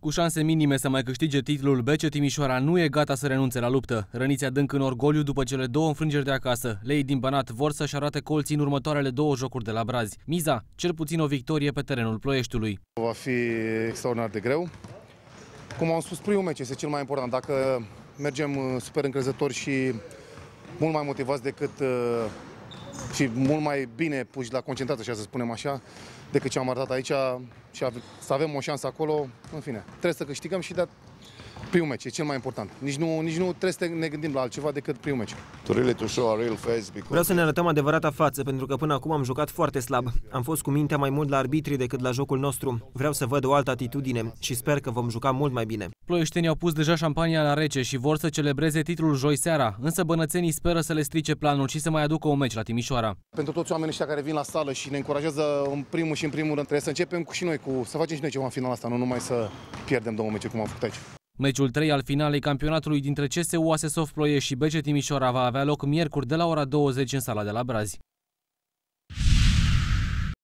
Cu șanse minime să mai câștige titlul, BC Timișoara nu e gata să renunțe la luptă. Răniți adânc în orgoliu după cele două înfrângeri de acasă. Lei din Banat vor să-și arate colții în următoarele două jocuri de la Brazi. Miza, cel puțin o victorie pe terenul Ploieștiului. Va fi extraordinar de greu. Cum am spus, primul meci este cel mai important. Dacă mergem uh, super încrezători și mult mai motivați decât uh, și mult mai bine puși la concentrat, așa să spunem așa, decât ce am arătat aici și să avem o șansă acolo, în fine. Trebuie să câștigăm și de primul meci, e cel mai important. Nici nu, nici nu trebuie să ne gândim la altceva decât primul meci. Vreau să ne arătăm adevărata față, pentru că până acum am jucat foarte slab. Am fost cu mintea mai mult la arbitrii decât la jocul nostru. Vreau să văd o altă atitudine și sper că vom juca mult mai bine. Ploieștenii au pus deja șampania la rece și vor să celebreze titlul joi seara, însă bănățenii speră să le strice planul și să mai aducă un meci la Timișoara. Pentru toți oamenii ăștia care vin la sală și ne încurajează în primul și în primul rând, trebuie să începem cu și noi, cu, să facem și noi ceva în finalul asta, nu numai să pierdem două meciuri cum am făcut aici. Meciul 3 al finalei campionatului dintre CSU Asesov Ploiești și BC Timișoara va avea loc miercuri de la ora 20 în sala de la Brazi.